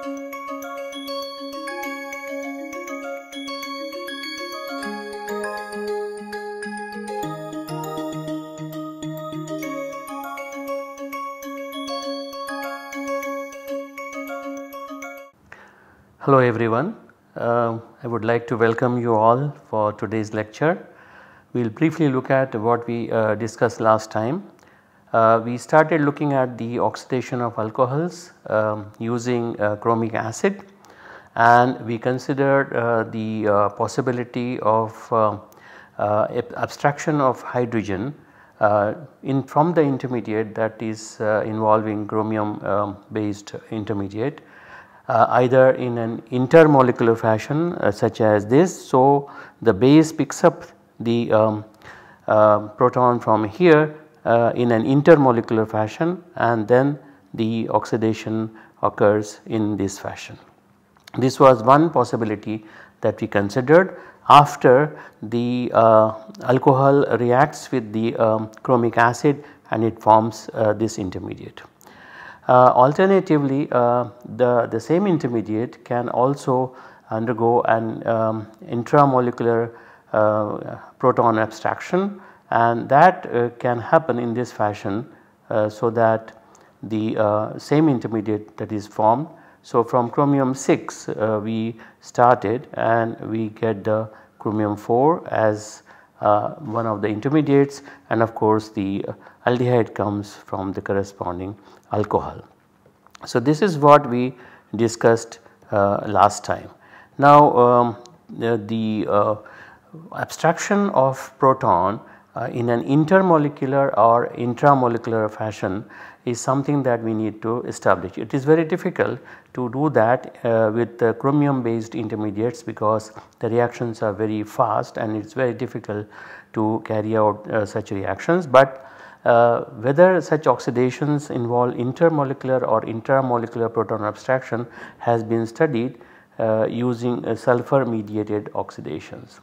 Hello everyone. Uh, I would like to welcome you all for today's lecture. We will briefly look at what we uh, discussed last time. Uh, we started looking at the oxidation of alcohols um, using uh, chromic acid and we considered uh, the uh, possibility of abstraction of hydrogen in from the intermediate that is involving chromium um, based intermediate uh, either in an intermolecular fashion uh, such as this. So, the base picks up the um, uh, proton from here uh, in an intermolecular fashion and then the oxidation occurs in this fashion. This was one possibility that we considered after the uh, alcohol reacts with the um, chromic acid and it forms uh, this intermediate. Uh, alternatively, uh, the, the same intermediate can also undergo an um, intramolecular uh, proton abstraction and that uh, can happen in this fashion uh, so that the uh, same intermediate that is formed. So, from chromium 6 we started and we get the chromium 4 as one of the intermediates and of course the aldehyde comes from the corresponding alcohol. So, this is what we discussed uh, last time. Now, um, the, the uh, abstraction of proton uh, in an intermolecular or intramolecular fashion is something that we need to establish. It is very difficult to do that uh, with chromium based intermediates because the reactions are very fast and it is very difficult to carry out uh, such reactions, but uh, whether such oxidations involve intermolecular or intramolecular proton abstraction has been studied uh, using uh, sulfur mediated oxidations.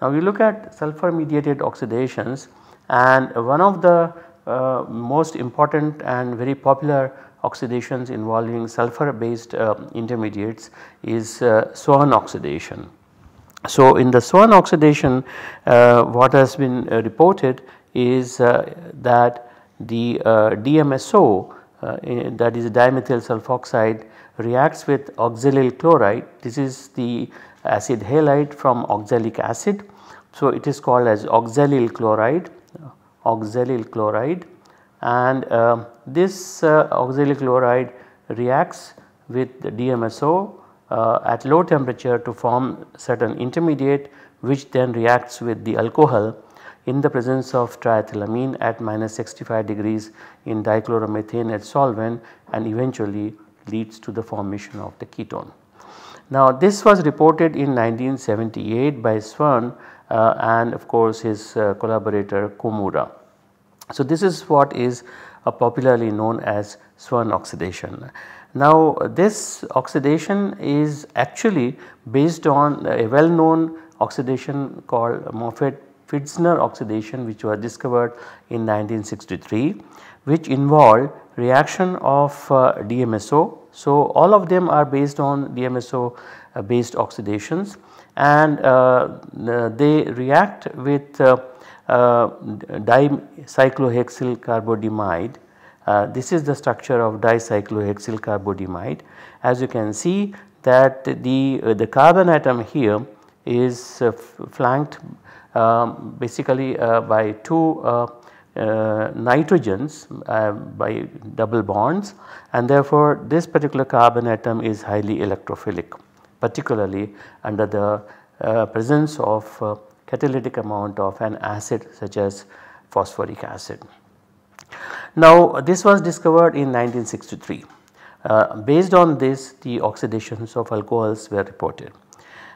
Now we look at sulfur mediated oxidations and one of the uh, most important and very popular oxidations involving sulfur based uh, intermediates is uh, Swern oxidation. So in the Swern oxidation what has been reported is uh, that the uh, DMSO uh, that is dimethyl sulfoxide reacts with oxalyl chloride. This is the acid halide from oxalic acid. So, it is called as oxalyl chloride, oxalyl chloride and uh, this uh, oxalyl chloride reacts with the DMSO uh, at low temperature to form certain intermediate which then reacts with the alcohol in the presence of triethylamine at minus 65 degrees in dichloromethane as solvent and eventually leads to the formation of the ketone. Now this was reported in 1978 by Swern uh, and of course his uh, collaborator Komura. So this is what is uh, popularly known as Swern oxidation. Now this oxidation is actually based on a well known oxidation called Moffatt Pfitzner oxidation which was discovered in 1963 which involved reaction of uh, DMSO. So, all of them are based on DMSO uh, based oxidations and uh, they react with uh, uh, dicyclohexyl carbodiimide. Uh, this is the structure of dicyclohexyl carbodiimide. As you can see that the, the carbon atom here is flanked um, basically uh, by two uh, uh, nitrogens by double bonds and therefore this particular carbon atom is highly electrophilic particularly under the presence of catalytic amount of an acid such as phosphoric acid. Now this was discovered in 1963. Uh, based on this the oxidations of alcohols were reported.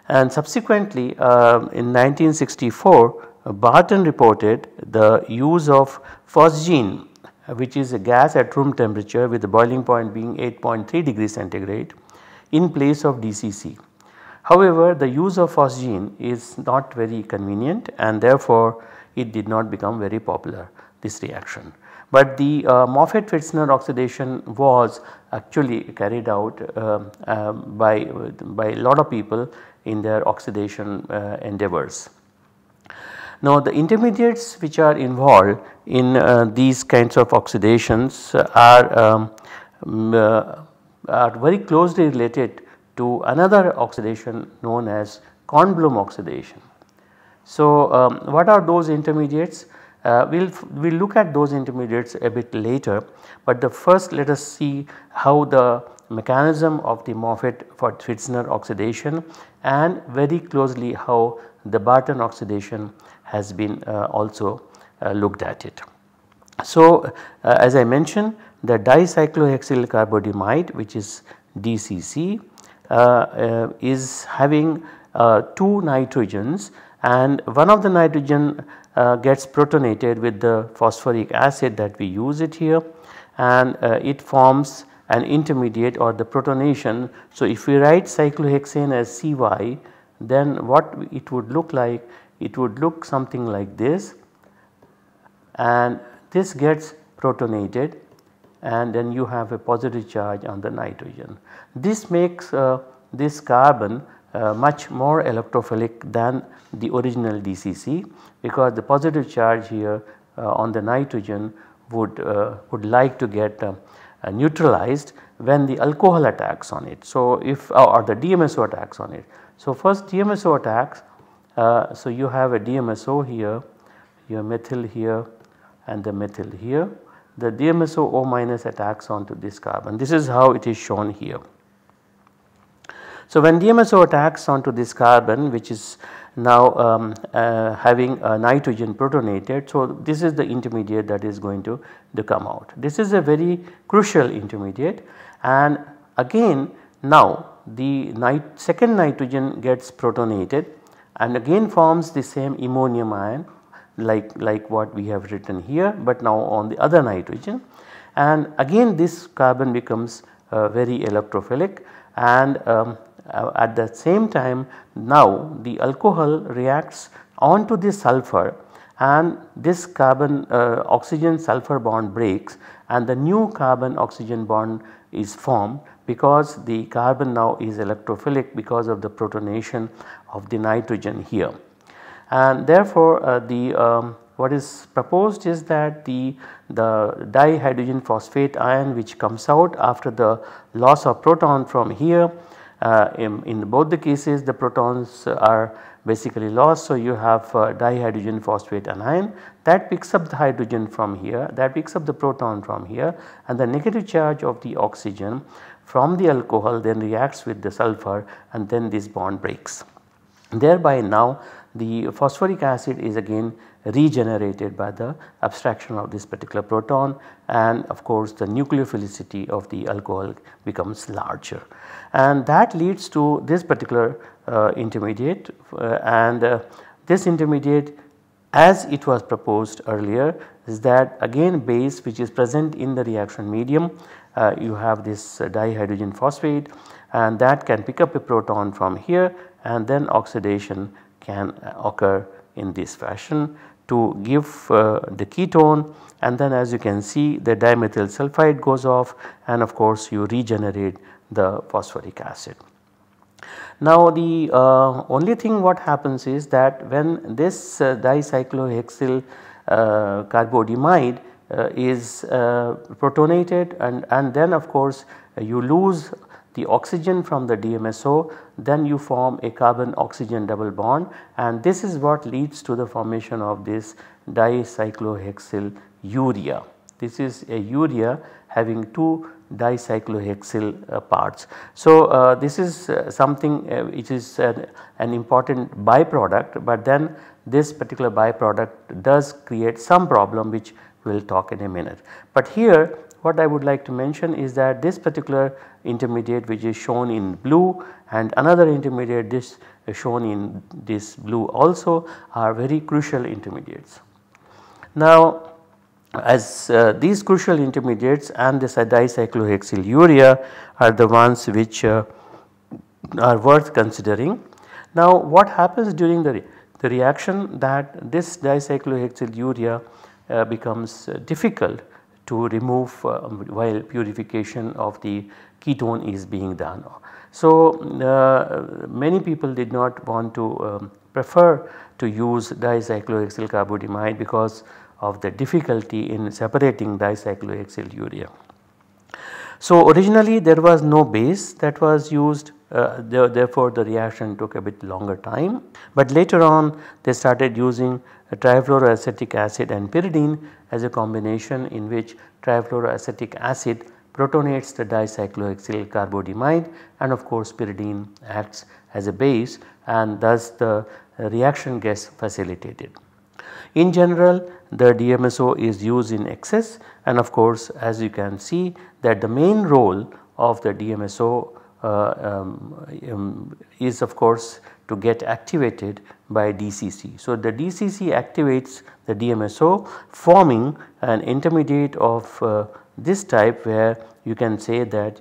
And subsequently uh, in 1964 uh, Barton reported the use of phosgene which is a gas at room temperature with the boiling point being 8.3 degrees centigrade in place of DCC. However, the use of phosgene is not very convenient and therefore it did not become very popular this reaction. but the uh, Moffatt-Pfitzner oxidation was actually carried out uh, uh, by, by a lot of people in their oxidation uh, endeavors. Now the intermediates which are involved in uh, these kinds of oxidations are, um, uh, are very closely related to another oxidation known as Kornblum oxidation. So um, what are those intermediates? Uh, we will we'll look at those intermediates a bit later, but the first let us see how the mechanism of the Moffatt for Pfitzner oxidation and very closely how the Barton oxidation has been uh, also uh, looked at it. So, uh, as I mentioned the dicyclohexyl carbodiimide which is DCC uh, uh, is having two nitrogens and one of the nitrogen uh, gets protonated with the phosphoric acid that we use it here and uh, it forms an intermediate or the protonation. So, if we write cyclohexane as Cy then what it would look like it would look something like this and this gets protonated and then you have a positive charge on the nitrogen. This makes uh, this carbon uh, much more electrophilic than the original DCC because the positive charge here uh, on the nitrogen would, uh, would like to get uh, neutralized when the alcohol attacks on it. So, if or the DMSO attacks on it. So, first DMSO attacks uh, so you have a DMSO here, your methyl here and the methyl here. The DMSO O minus attacks onto this carbon. This is how it is shown here. So, when DMSO attacks onto this carbon which is now um, uh, having a nitrogen protonated. So, this is the intermediate that is going to, to come out. This is a very crucial intermediate and again now the nit second nitrogen gets protonated and again forms the same ammonium ion like, like what we have written here but now on the other nitrogen and again this carbon becomes uh, very electrophilic and um, uh, at the same time now the alcohol reacts onto the sulfur and this carbon uh, oxygen sulfur bond breaks and the new carbon oxygen bond is formed because the carbon now is electrophilic because of the protonation of the nitrogen here. And therefore, uh, the um, what is proposed is that the, the dihydrogen phosphate ion which comes out after the loss of proton from here in, in, both the cases the protons are basically lost. So, you have uh, dihydrogen phosphate anion that picks up the hydrogen from here that picks up the proton from here and the negative charge of the oxygen from the alcohol then reacts with the sulfur and then this bond breaks. Thereby now the phosphoric acid is again regenerated by the abstraction of this particular proton and of course the nucleophilicity of the alcohol becomes larger. And that leads to this particular uh, intermediate uh, and uh, this intermediate as it was proposed earlier is that again base which is present in the reaction medium uh, you have this uh, dihydrogen phosphate and that can pick up a proton from here and then oxidation can uh, occur in this fashion to give uh, the ketone and then as you can see the dimethyl sulfide goes off and of course you regenerate the phosphoric acid. Now the uh, only thing what happens is that when this uh, dicyclohexyl uh, carbodiimide uh, is protonated and, and then of course you lose the oxygen from the DMSO then you form a carbon oxygen double bond and this is what leads to the formation of this dicyclohexyl urea. This is a urea having two dicyclohexyl uh, parts. So, uh, this is uh, something uh, which is an, an important byproduct but then this particular byproduct does create some problem which we will talk in a minute. But here what I would like to mention is that this particular intermediate which is shown in blue and another intermediate this shown in this blue also are very crucial intermediates. Now as uh, these crucial intermediates and this dicyclohexyl urea are the ones which uh, are worth considering. Now what happens during the, re the reaction that this dicyclohexyl urea uh, becomes uh, difficult to remove uh, while purification of the ketone is being done. So, uh, many people did not want to um, prefer to use dicyclohexyl carbodiimide because of the difficulty in separating dicyclohexyl urea. So, originally there was no base that was used uh, therefore, the reaction took a bit longer time, but later on they started using trifluoroacetic acid and pyridine as a combination in which trifluoroacetic acid protonates the dicyclohexyl carbodiimide and of course pyridine acts as a base and thus the reaction gets facilitated. In general the DMSO is used in excess and of course as you can see that the main role of the DMSO um, um, is of course to get activated by DCC. So, the DCC activates the DMSO forming an intermediate of uh, this type where you can say that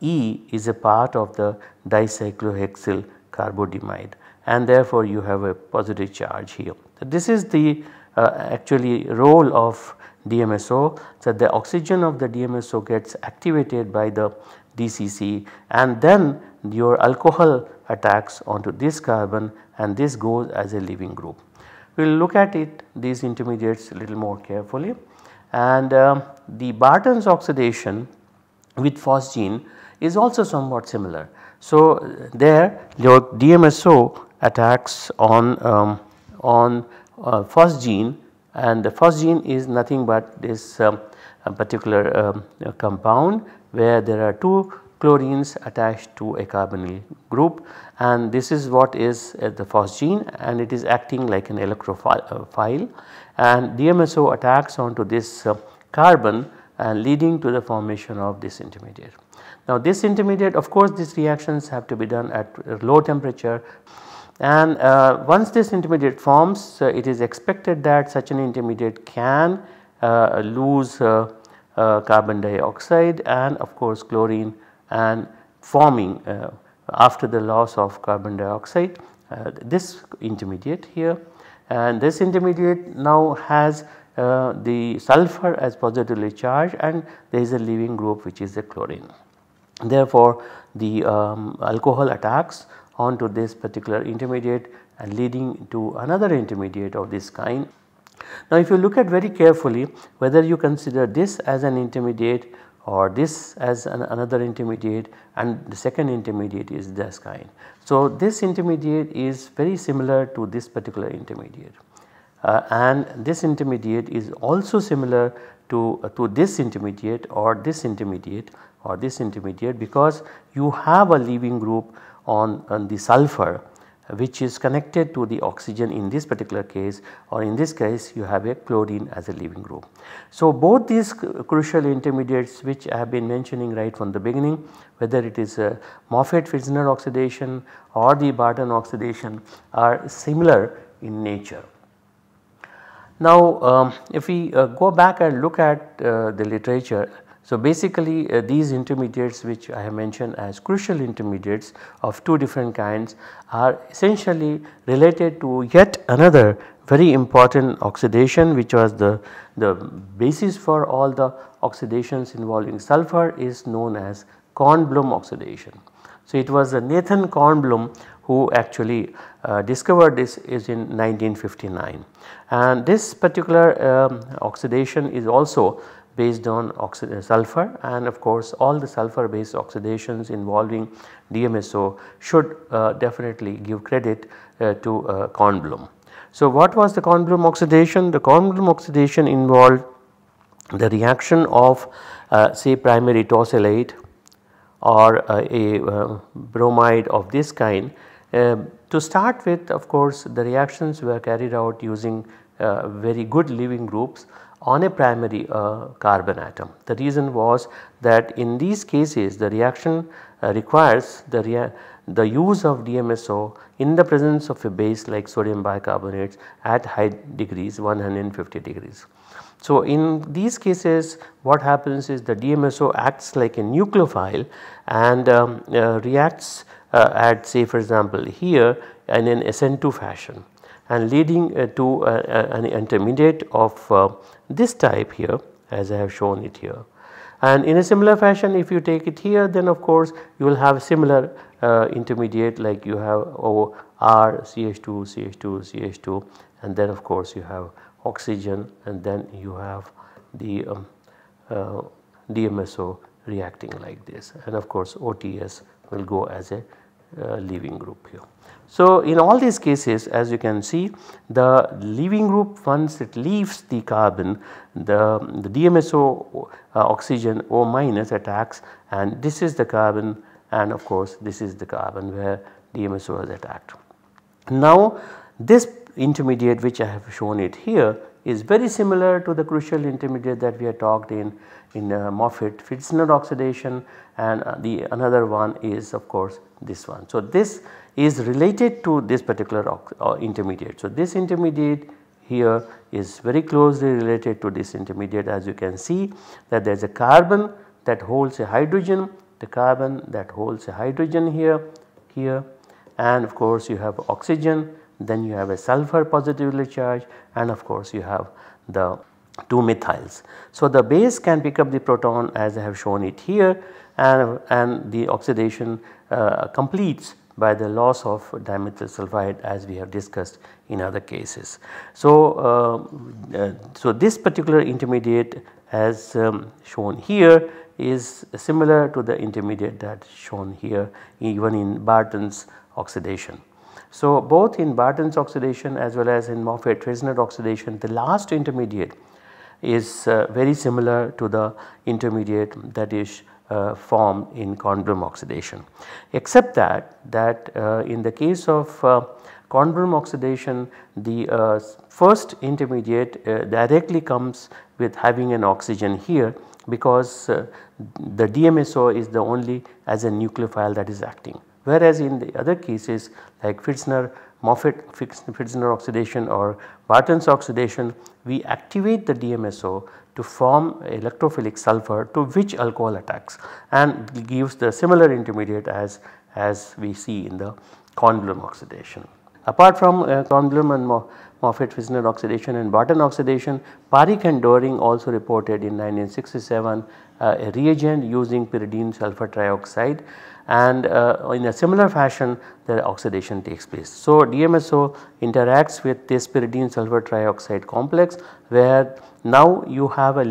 E is a part of the dicyclohexyl carbodiimide and therefore you have a positive charge here. So, this is the uh, actually role of DMSO. So, the oxygen of the DMSO gets activated by the DCC and then your alcohol attacks onto this carbon and this goes as a leaving group. We will look at it these intermediates a little more carefully and uh, the Barton's oxidation with phosgene is also somewhat similar. So, there your DMSO attacks on um, on uh, phosgene and the phosgene is nothing but this um, particular um, compound where there are two chlorines attached to a carbonyl group. And this is what is uh, the phosgene and it is acting like an electrophile uh, and DMSO attacks onto this uh, carbon and leading to the formation of this intermediate. Now this intermediate of course these reactions have to be done at low temperature and uh, once this intermediate forms uh, it is expected that such an intermediate can uh, lose carbon dioxide and of course chlorine and forming uh, after the loss of carbon dioxide uh, this intermediate here and this intermediate now has uh, the sulfur as positively charged and there is a leaving group which is the chlorine. Therefore, the um, alcohol attacks onto this particular intermediate and leading to another intermediate of this kind. Now, if you look at very carefully whether you consider this as an intermediate or this as an another intermediate and the second intermediate is this kind. So, this intermediate is very similar to this particular intermediate uh, and this intermediate is also similar to, uh, to this intermediate or this intermediate or this intermediate because you have a leaving group on, on the sulfur which is connected to the oxygen in this particular case or in this case you have a chlorine as a leaving group. So, both these crucial intermediates which I have been mentioning right from the beginning whether it is a Moffatt-Pfitzner oxidation or the Barton oxidation are similar in nature. Now, um, if we uh, go back and look at uh, the literature so, basically uh, these intermediates which I have mentioned as crucial intermediates of two different kinds are essentially related to yet another very important oxidation which was the, the basis for all the oxidations involving sulfur is known as Kornblum oxidation. So, it was Nathan Kornblum who actually uh, discovered this is in 1959 and this particular um, oxidation is also based on sulfur and of course all the sulfur based oxidations involving DMSO should uh, definitely give credit uh, to uh, Kornblum. So what was the Kornblum oxidation? The Kornblum oxidation involved the reaction of uh, say primary tosylate or uh, a uh, bromide of this kind. to start with of course the reactions were carried out using very good leaving groups on a primary uh, carbon atom. The reason was that in these cases the reaction uh, requires the, rea the use of DMSO in the presence of a base like sodium bicarbonate at high degrees 150 degrees. So, in these cases what happens is the DMSO acts like a nucleophile and um, uh, reacts uh, at say for example here in an SN2 fashion and leading uh, to uh, an intermediate of this type here as I have shown it here. And in a similar fashion if you take it here then of course you will have similar uh, intermediate like you have O R CH2 CH2 CH2 and then of course you have oxygen and then you have the um, uh, DMSO reacting like this and of course OTS will go as a uh, leaving group here. So, in all these cases as you can see the leaving group once it leaves the carbon the, the DMSO uh, oxygen O minus attacks and this is the carbon and of course this is the carbon where DMSO is attacked. Now this intermediate which I have shown it here is very similar to the crucial intermediate that we had talked in in uh, Moffatt Pfitzner oxidation and uh, the another one is of course this one. So, this is related to this particular uh, intermediate. So, this intermediate here is very closely related to this intermediate as you can see that there is a carbon that holds a hydrogen, the carbon that holds a hydrogen here, here and of course you have oxygen, then you have a sulfur positively charged and of course you have the 2 methyls. So, the base can pick up the proton as I have shown it here and, and the oxidation uh, completes by the loss of dimethyl sulfide as we have discussed in other cases. So, uh, uh, so this particular intermediate as um, shown here is similar to the intermediate that shown here even in Barton's oxidation. So, both in Barton's oxidation as well as in Moffatt-Pfitzner oxidation the last intermediate is uh, very similar to the intermediate that is uh, formed in Kornblum oxidation. Except that that uh, in the case of uh, oxidation the uh, first intermediate uh, directly comes with having an oxygen here because uh, the DMSO is the only as a nucleophile that is acting. Whereas in the other cases like Pfitzner Moffatt Pfitzner oxidation or Barton's oxidation we activate the DMSO to form electrophilic sulfur to which alcohol attacks and gives the similar intermediate as, as we see in the Kornblum oxidation. Apart from uh, Kornblum and Mo Moffatt-Pfitzner oxidation and Barton oxidation, Parikh and Doering also reported in 1967 uh, a reagent using pyridine sulfur trioxide and uh, in a similar fashion the oxidation takes place. So, DMSO interacts with this pyridine sulfur trioxide complex where now you have a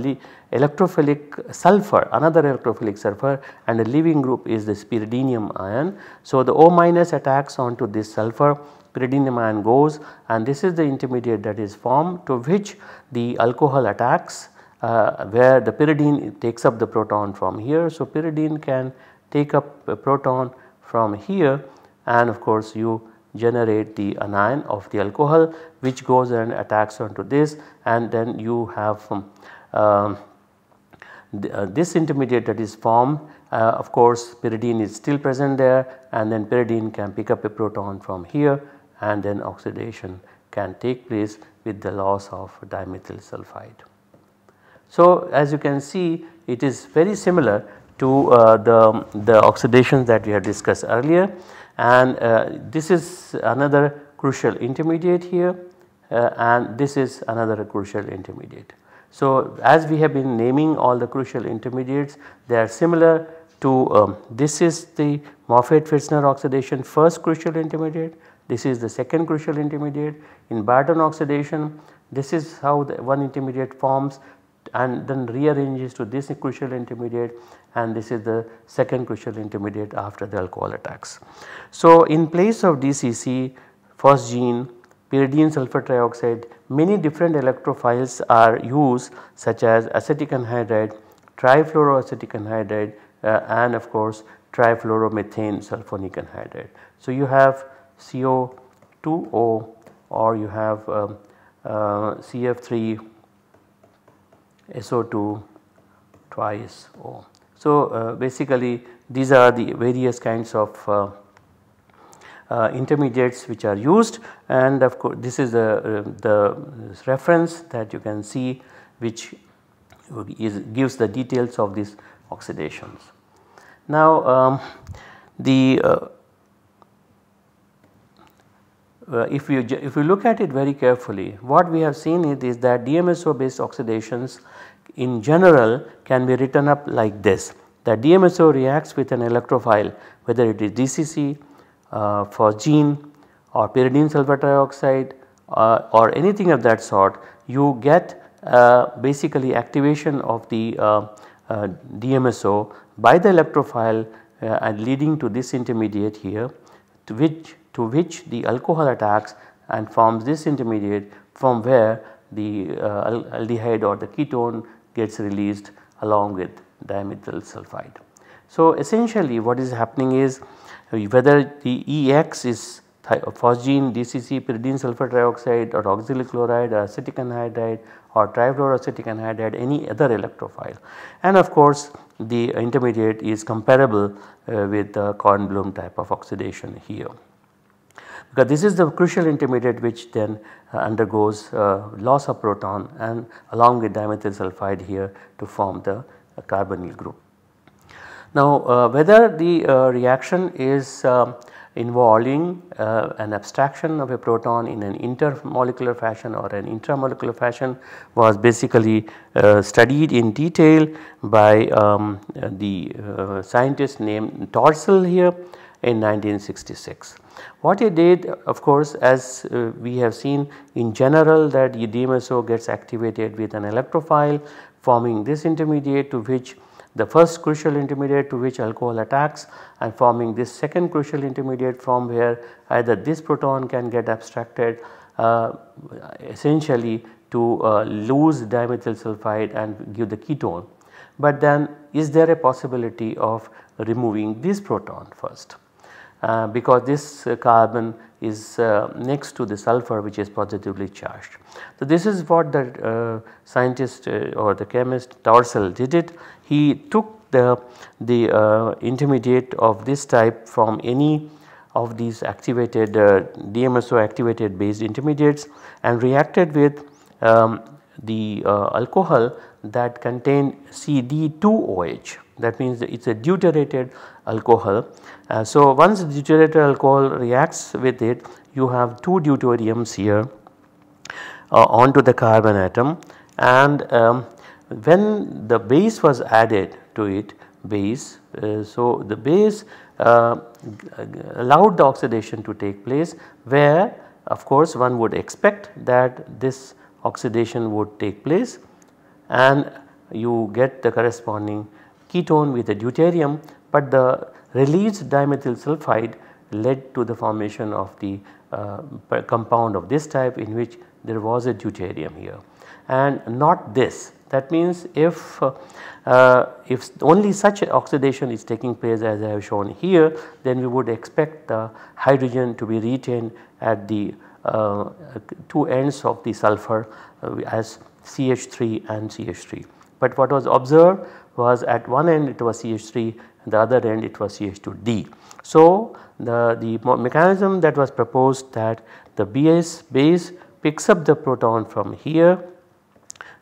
electrophilic sulfur another electrophilic sulfur and a leaving group is this pyridinium ion. So, the O minus attacks onto this sulfur pyridinium ion goes and this is the intermediate that is formed to which the alcohol attacks uh, where the pyridine takes up the proton from here. So, pyridine can take up a proton from here and of course you generate the anion of the alcohol which goes and attacks onto this and then you have um, the, uh, this intermediate that is formed uh, of course pyridine is still present there and then pyridine can pick up a proton from here and then oxidation can take place with the loss of dimethyl sulfide. So as you can see it is very similar to uh, the, the oxidations that we have discussed earlier and uh, this is another crucial intermediate here uh, and this is another crucial intermediate. So as we have been naming all the crucial intermediates they are similar to um, this is the Moffatt-Pfitzner oxidation first crucial intermediate, this is the second crucial intermediate. In Barton oxidation this is how the one intermediate forms and then rearranges to this crucial intermediate and this is the second crucial intermediate after the alcohol attacks. So, in place of DCC phosgene pyridine sulfur trioxide many different electrophiles are used such as acetic anhydride, trifluoroacetic anhydride uh, and of course trifluoromethane sulfonic anhydride. So, you have CO2O or you have um, uh, CF3 SO2 twice O. So, uh, basically these are the various kinds of uh, uh, intermediates which are used and of course this is the, uh, the reference that you can see which is, gives the details of these oxidations. Now um, the uh, if you if you look at it very carefully what we have seen it is that DMSO based oxidations in general can be written up like this. That DMSO reacts with an electrophile whether it is DCC, uh, phosgene or pyridine sulfur trioxide uh, or anything of that sort you get uh, basically activation of the uh, uh, DMSO by the electrophile and leading to this intermediate here to which to which the alcohol attacks and forms this intermediate from where the uh, aldehyde or the ketone gets released along with dimethyl sulfide. So, essentially what is happening is uh, whether the EX is uh, phosgene, DCC, pyridine sulfur trioxide or oxalyl chloride or acetic anhydride or trifluoroacetic anhydride any other electrophile. And of course, the intermediate is comparable uh, with the Kornblum type of oxidation here. Because this is the crucial intermediate which then uh, undergoes uh, loss of proton and along with dimethyl sulfide here to form the uh, carbonyl group. Now whether the reaction is um, involving uh, an abstraction of a proton in an intermolecular fashion or an intramolecular fashion was basically uh, studied in detail by um, the uh, scientist named Torssell here in 1966. What he did of course as uh, we have seen in general that DMSO gets activated with an electrophile forming this intermediate to which the first crucial intermediate to which alcohol attacks and forming this second crucial intermediate from where either this proton can get abstracted uh, essentially to uh, lose dimethyl sulfide and give the ketone. But then is there a possibility of removing this proton first uh, because this uh, carbon is uh, next to the sulfur which is positively charged. So, this is what the scientist or the chemist Torssell did it he took the, the intermediate of this type from any of these activated uh, DMSO activated based intermediates and reacted with um, the uh, alcohol that contained CD2OH that means it is a deuterated alcohol. Uh, so, once deuterated alcohol reacts with it you have two deuteriums here uh, onto the carbon atom and um, when the base was added to it base. Uh, so, the base uh, allowed the oxidation to take place where of course one would expect that this oxidation would take place and you get the corresponding ketone with a deuterium but the released dimethyl sulfide led to the formation of the uh, compound of this type in which there was a deuterium here and not this that means if uh, if only such oxidation is taking place as I have shown here then we would expect the hydrogen to be retained at the uh, two ends of the sulfur uh, as CH3 and CH3. But what was observed was at one end it was CH3 and the other end it was CH2D. So the, the mechanism that was proposed that the base base picks up the proton from here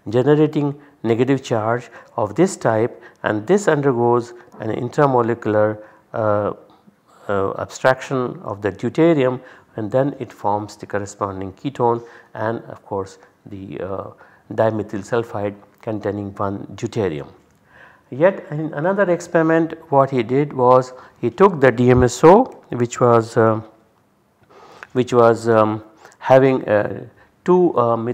generating negative charge of this type and this undergoes an intramolecular uh, uh, abstraction of the deuterium and then it forms the corresponding ketone and of course the uh, dimethyl sulfide containing one deuterium. Yet in another experiment what he did was he took the DMSO which was uh, which was um, having uh, two uh, uh,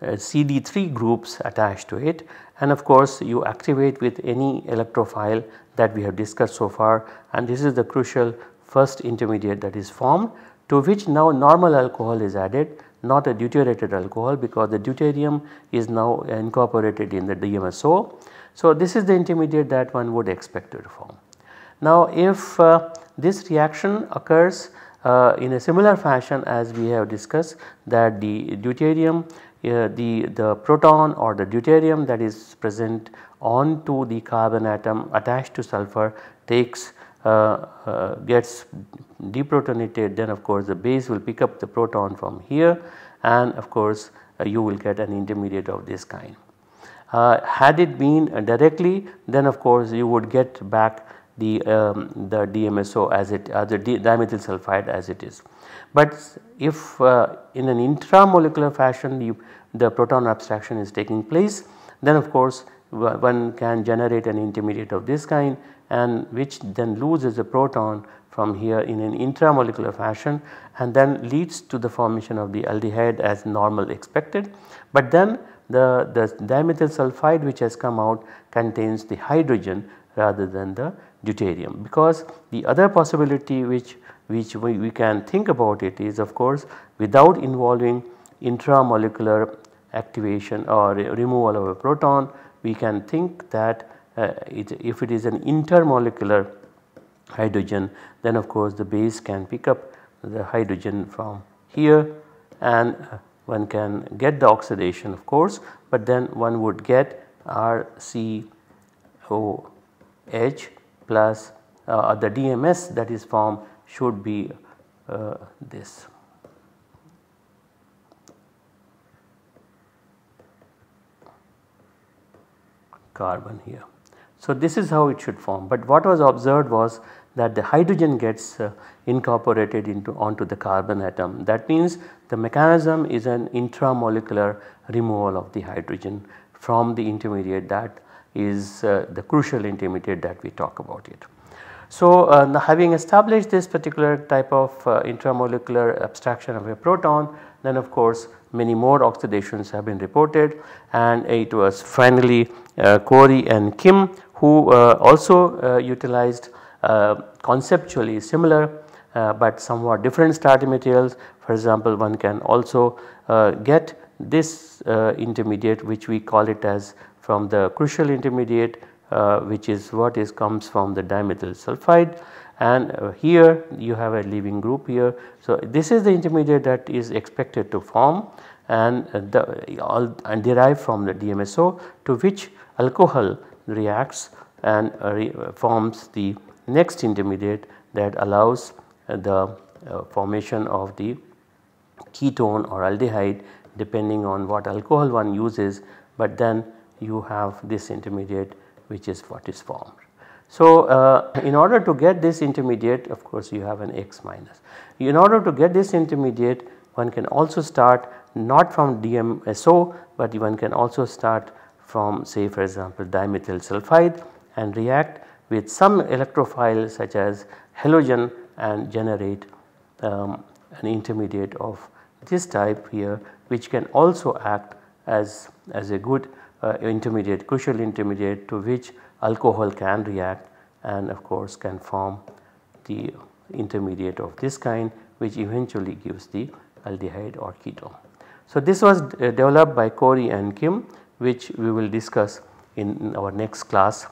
CD3 groups attached to it and of course you activate with any electrophile that we have discussed so far and this is the crucial first intermediate that is formed to which now normal alcohol is added not a deuterated alcohol because the deuterium is now incorporated in the DMSO. So, this is the intermediate that one would expect to form. Now, if uh, this reaction occurs uh, in a similar fashion as we have discussed that the deuterium uh, the, the proton or the deuterium that is present onto the carbon atom attached to sulfur takes uh, uh, gets deprotonated then of course the base will pick up the proton from here and of course uh, you will get an intermediate of this kind. Uh, had it been directly then of course you would get back the, um, the DMSO as it as the dimethyl sulfide as it is. But if uh, in an intramolecular fashion you, the proton abstraction is taking place then of course one can generate an intermediate of this kind and which then loses a proton from here in an intramolecular fashion and then leads to the formation of the aldehyde as normal expected. But then the, the dimethyl sulfide which has come out contains the hydrogen rather than the deuterium. Because the other possibility which which we, we can think about it is of course without involving intramolecular activation or removal of a proton we can think that uh, it, if it is an intermolecular hydrogen then of course the base can pick up the hydrogen from here and uh, one can get the oxidation of course, but then one would get RCOH plus uh, the DMS that is formed should be uh, this. carbon here. So, this is how it should form, but what was observed was that the hydrogen gets uh, incorporated into onto the carbon atom. That means the mechanism is an intramolecular removal of the hydrogen from the intermediate that is uh, the crucial intermediate that we talk about it. So, uh, having established this particular type of uh, intramolecular abstraction of a proton then of course many more oxidations have been reported and it was finally uh, Corey and Kim who uh, also utilized Uh, conceptually similar uh, but somewhat different starting materials. For example, one can also uh, get this uh, intermediate which we call it as from the crucial intermediate uh, which is what is comes from the dimethyl sulfide and here you have a leaving group here. So, this is the intermediate that is expected to form and the all and derive from the DMSO to which alcohol reacts and forms the next intermediate that allows uh, the uh, formation of the ketone or aldehyde depending on what alcohol one uses but then you have this intermediate which is what is formed. So, uh, in order to get this intermediate of course you have an X minus. In order to get this intermediate one can also start not from DMSO but one can also start from say for example dimethyl sulfide and react with some electrophile such as halogen and generate um, an intermediate of this type here which can also act as, as a good uh, intermediate crucial intermediate to which alcohol can react and of course can form the intermediate of this kind which eventually gives the aldehyde or ketone. So, this was uh, developed by Corey and Kim which we will discuss in our next class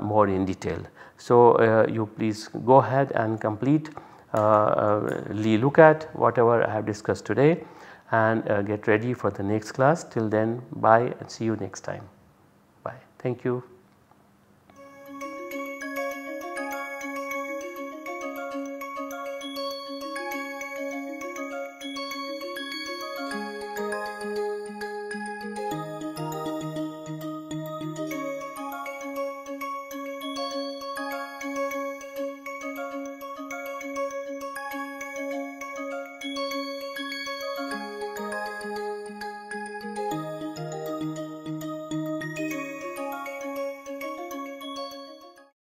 more in detail. So, uh, you please go ahead and complete uh, look at whatever I have discussed today and get ready for the next class till then bye and see you next time bye thank you.